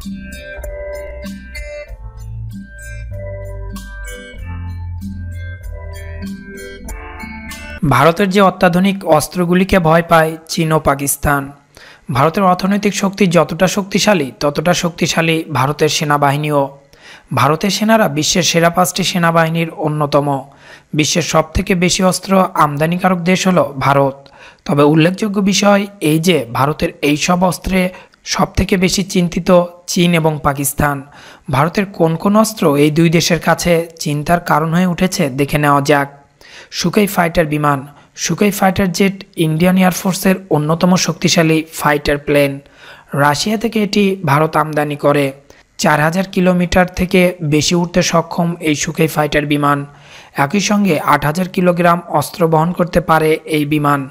ভারতের যে অত্যাধুনিক অস্ত্রগুলিকে ভয় পায় চীন ও পাকিস্তান। ভারতের অর্থনৈতিক শক্তি যতটা শক্তিশালী, ততটা শক্তিশালী ভারতের সেনাবাহিনীও। ভারতের সেনারা বিশ্বের সেরা পাঁচটি সেনাবাহিনীর অন্যতম। বিশ্বের সবথেকে বেশি অস্ত্র আমদানিকারক দেশ হল ভারত। তবে উল্লেখযোগ্য বিষয় এই যে, ভারতের এই সব অস্ত্রে সবথেকে বেশি চিন্তিত চীন এবং পাকিস্তান। ভারতের কোন কোন অস্ত্র এই দুই দেশের কাছে চিন্তার কারণ হয়ে উঠেছে দেখে নেওয়া যাক। সুকাই ফাইটার বিমান। সুকাই ফাইটার জেট ইন্ডিয়ান এয়ারফোর্সের অন্যতম শক্তিশালী ফাইটার প্লেন। রাশিয়া থেকে এটি ভারত আমদানি করে। চার হাজার কিলোমিটার থেকে বেশি উঠতে সক্ষম এই সুকাই ফাইটার বিমান। একই সঙ্গে আট হাজার কিলোগ্রাম অস্ত্র বহন করতে পারে এই বিমান।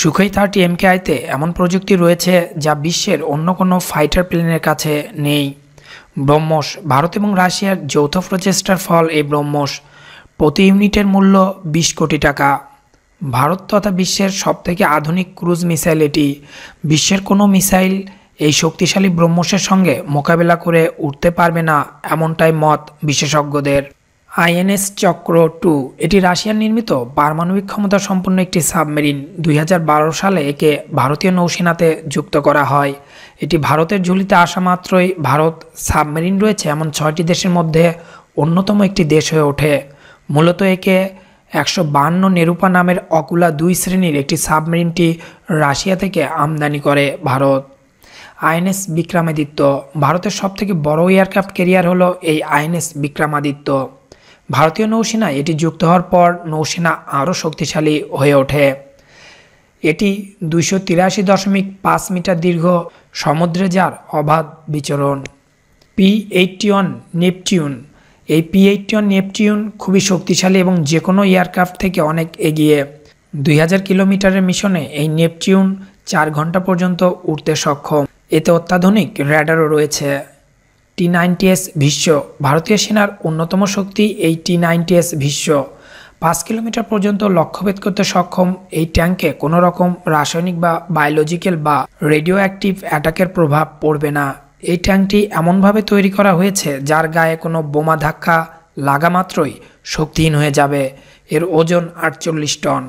সুখাই থার্টি এমকেআইতে এমন প্রযুক্তি রয়েছে যা বিশ্বের অন্য কোনো ফাইটার প্লেনের কাছে নেই। ব্রহ্মস, ভারত এবং রাশিয়ার যৌথ প্রচেষ্টার ফল এই ব্রহ্মস। প্রতি ইউনিটের মূল্য বিশ কোটি টাকা। ভারত তথা বিশ্বের সবথেকে আধুনিক ক্রুজ মিসাইল এটি। বিশ্বের কোনো মিসাইল এই শক্তিশালী ব্রহ্মসের সঙ্গে মোকাবেলা করে উঠতে পারবে না, এমনটাই মত বিশেষজ্ঞদের। আইএনএস চক্র টু। এটি রাশিয়ার নির্মিত পারমাণবিক ক্ষমতা সম্পন্ন একটি সাবমেরিন। দুই হাজার বারো সালে একে ভারতীয় নৌসেনাতে যুক্ত করা হয়। এটি ভারতের ঝুলিতে আসা মাত্রই ভারত সাবমেরিন রয়েছে এমন ছয়টি দেশের মধ্যে অন্যতম একটি দেশ হয়ে ওঠে। মূলত একে একশো বান্ন নেরুপা নামের অকুলা দুই শ্রেণির একটি সাবমেরিনটি রাশিয়া থেকে আমদানি করে ভারত। আইএনএস বিক্রমাদিত্য। ভারতের সবথেকে বড় এয়ারক্রাফট ক্যারিয়ার হলো এই আইএনএস বিক্রমাদিত্য। ভারতীয় নৌসেনা এটি যুক্ত হওয়ার পর নৌসেনা আরও শক্তিশালী হয়ে ওঠে। এটি দুইশো তিরাশি দশমিক পাঁচ মিটার দীর্ঘ সমুদ্রে যার অবাধ বিচরণ। পি এইটটি ওয়ান নেপটিউন এই পি এইটটি ওয়ান নেপটিউন খুবই শক্তিশালী এবং যে কোনো এয়ারক্রাফট থেকে অনেক এগিয়ে। দুই হাজার কিলোমিটারের মিশনে এই নেপটিউন চার ঘণ্টা পর্যন্ত উঠতে সক্ষম। এতে অত্যাধুনিক র্যাডারও রয়েছে। টি নাইনটি এস ভীষ্ম ভারতীয় সেনার অন্যতম শক্তি এই টি নাইনটি এস ভীষ্ম পাঁচ কিলোমিটার পর্যন্ত লক্ষ্যভেদ করতে সক্ষম এই ট্যাঙ্কে কোনো রকম রাসায়নিক বা বায়োলজিক্যাল বা রেডিও অ্যাক্টিভ অ্যাটাকের প্রভাব পড়বে না। এই ট্যাঙ্কটি এমনভাবে তৈরি করা হয়েছে যার গায়ে কোনো বোমা ধাক্কা লাগা মাত্রই শক্তিহীন হয়ে যাবে। এর ওজন আটচল্লিশ টন।